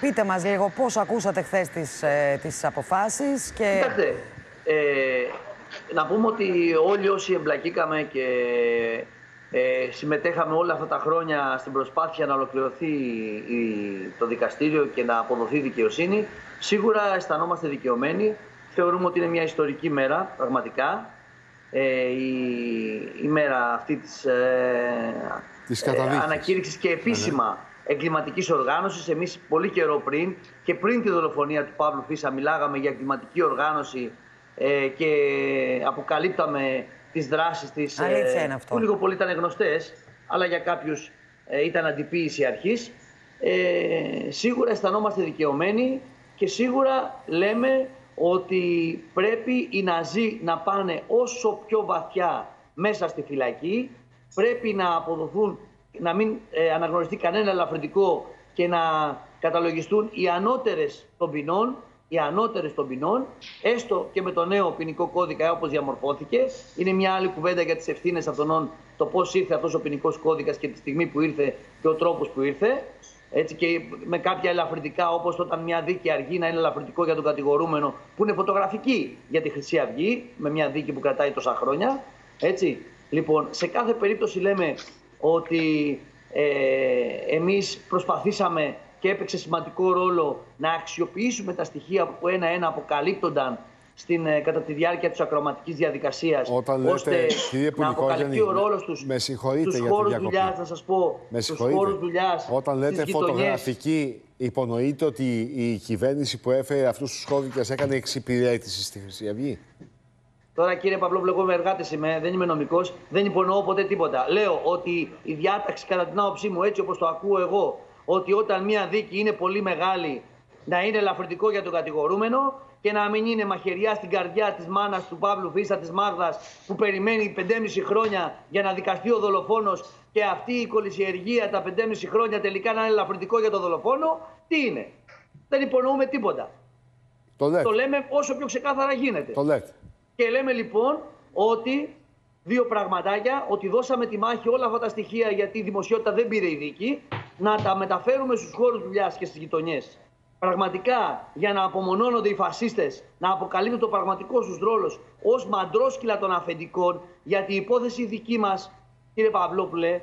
Πείτε μας λίγο πώς ακούσατε χθες τις, ε, τις αποφάσεις και... Κοιτάξτε, ε, να πούμε ότι όλοι όσοι εμπλακήκαμε και ε, συμμετέχαμε όλα αυτά τα χρόνια στην προσπάθεια να ολοκληρωθεί το δικαστήριο και να αποδοθεί δικαιοσύνη, σίγουρα αισθανόμαστε δικαιωμένοι. Θεωρούμε ότι είναι μια ιστορική μέρα, πραγματικά. Ε, η, η μέρα αυτή της, ε, Της ε, καταδίκης. ανακήρυξης και επίσημα Ναι, εγκληματικής οργάνωσης. Εμείς πολύ καιρό πριν και πριν τη δολοφονία του Παύλου Φίσα μιλάγαμε για εγκληματική οργάνωση ε, και αποκαλύπταμε τις δράσεις της Αλήθεια είναι αυτό. που λίγο πολύ ήταν γνωστές αλλά για κάποιους ε, ήταν αντιποίηση αρχής. Ε, σίγουρα αισθανόμαστε δικαιωμένοι και σίγουρα λέμε ότι πρέπει οι Ναζί να πάνε όσο πιο βαθιά μέσα στη φυλακή. Πρέπει να αποδοθούν, να μην ε, αναγνωριστεί κανένα ελαφρυντικό και να καταλογιστούν οι ανώτερες των ποινών, οι ανώτερες των ποινών, έστω και με το νέο ποινικό κώδικα όπως διαμορφώθηκε. Είναι μια άλλη κουβέντα για τις ευθύνες αυτών, το πώς ήρθε αυτός ο ποινικός κώδικας και τη στιγμή που ήρθε και ο τρόπος που ήρθε. Έτσι και με κάποια ελαφρυντικά, όπως όταν μια δίκη αργεί να είναι ελαφρυντικό για τον κατηγορούμενο, που είναι φωτογραφική για τη Χρυσή Αυγή, με μια δίκη που κρατάει τόσα χρόνια. Έτσι. Λοιπόν, σε κάθε περίπτωση λέμε ότι ε, εμείς προσπαθήσαμε και έπαιξε σημαντικό ρόλο να αξιοποιήσουμε τα στοιχεία που ένα-ένα αποκαλύπτονταν στην, ε, κατά τη διάρκεια της ακροματικής διαδικασίας Όταν λέτε, ώστε κύριε να αποκαλυφθεί Πουλικόγεννη, ο ρόλος τους με συγχωρείτε στους για τη χώρους διακοπή. δουλειάς, να σας πω, Με στους συγχωρείτε. χώρους δουλειάς, Όταν λέτε στις γειτονιές. φωτογραφική, υπονοείτε ότι η κυβέρνηση που έφερε αυτούς τους κώδικες έκανε εξυπηρέτηση στη Χρυσή Αυγή; Τώρα, κύριε Παυλόπουλο, εγώ είμαι εργάτης, είμαι, δεν είμαι νομικός, δεν υπονοώ ποτέ τίποτα. Λέω ότι η διάταξη, κατά την άποψή μου, έτσι όπως το ακούω εγώ, ότι όταν μια δίκη είναι πολύ μεγάλη, να είναι ελαφρυντικό για τον κατηγορούμενο και να μην είναι μαχαιριά στην καρδιά της μάνας του Παύλου Φίσα, της Μάγδας, που περιμένει 5,5 χρόνια για να δικαστεί ο δολοφόνος και αυτή η κολυσιεργία τα 5,5 χρόνια τελικά να είναι ελαφρυντικό για τον δολοφόνο, τι είναι. Δεν υπονοούμε τίποτα. Το λέτε. Το λέμε όσο πιο ξεκάθαρα γίνεται. Το λέτε. Και λέμε λοιπόν ότι δύο πραγματάκια, ότι δώσαμε τη μάχη όλα αυτά τα στοιχεία γιατί η δημοσιότητα δεν πήρε η δίκη, να τα μεταφέρουμε στους χώρους δουλειάς και στις γειτονιές. Πραγματικά για να απομονώνονται οι φασίστες, να αποκαλύπτουν το πραγματικό τους ρόλος ως μαντρόσκυλα των αφεντικών, γιατί η υπόθεση δική μας, κύριε Παυλόπουλε,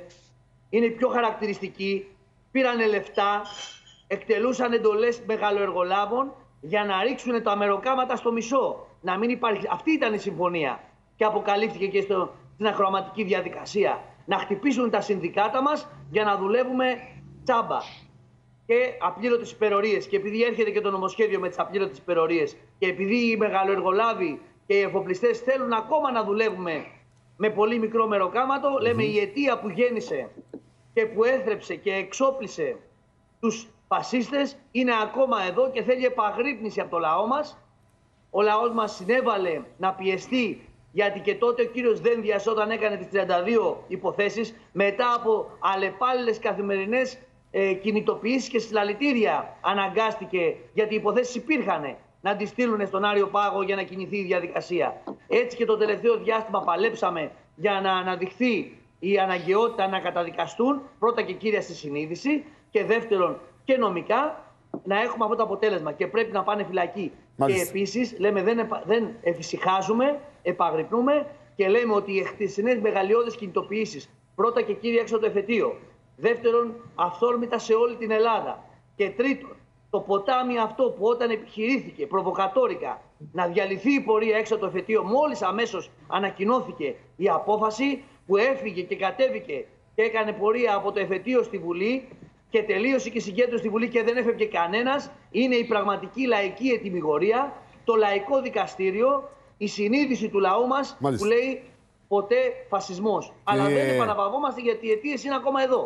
είναι πιο χαρακτηριστική. Πήρανε λεφτά, εκτελούσαν εντολές μεγαλοεργολάβων για να ρίξουν τα μεροκάματα στο μισό. Να μην υπάρχει. Αυτή ήταν η συμφωνία. Και αποκαλύφθηκε και στο, στην ακροαματική διαδικασία. Να χτυπήσουν τα συνδικάτα μας για να δουλεύουμε τσάμπα. Και απλήρωτες υπερορίες. Και επειδή έρχεται και το νομοσχέδιο με τις απλήρωτες υπερορίες και επειδή οι μεγαλοεργολάβοι και οι εφοπλιστές θέλουν ακόμα να δουλεύουμε με πολύ μικρό μεροκάματο, λέμε η αιτία που γέννησε και που έθρεψε και εξόπλισε τους φασίστες είναι ακόμα εδώ και θέλει επαγρύπνηση από το λαό μας. Ο λαός μας συνέβαλε να πιεστεί γιατί και τότε ο κύριος Δένδιας όταν έκανε τις 32 υποθέσεις μετά από αλλεπάλληλες καθημερινές ε, κινητοποιήσεις και συλλαλητήρια αναγκάστηκε γιατί οι υποθέσεις υπήρχαν να τις στείλουν στον Άριο Πάγο για να κινηθεί η διαδικασία. Έτσι και το τελευταίο διάστημα παλέψαμε για να αναδειχθεί η αναγκαιότητα να καταδικαστούν πρώτα και κύρια στη συνείδηση και δεύτερον και νομικά να έχουμε αυτό το αποτέλεσμα και πρέπει να πάνε φυλακή. Μάλιστα. Και επίσης λέμε δεν, επα- δεν εφησυχάζουμε, επαγρυπνούμε και λέμε ότι οι χτεσινέ μεγαλειώδεις κινητοποιήσεις πρώτα και κύρια έξω από το εφετείο. Δεύτερον, αυθόρμητα σε όλη την Ελλάδα. Και τρίτον, το ποτάμι αυτό που όταν επιχειρήθηκε προβοκατόρικα να διαλυθεί η πορεία έξω από το εφετείο, μόλις αμέσως ανακοινώθηκε η απόφαση που έφυγε και κατέβηκε και έκανε πορεία από το εφετείο στη Βουλή και τελείωσε και η συγκέντρωση στη Βουλή και δεν έφευγε κανένας, είναι η πραγματική λαϊκή ετοιμιγορία, το λαϊκό δικαστήριο, η συνείδηση του λαού μας Μάλιστα. που λέει ποτέ φασισμός. Αλλά Κύριε- δεν επαναπαυόμαστε γιατί οι αιτίες είναι ακόμα εδώ.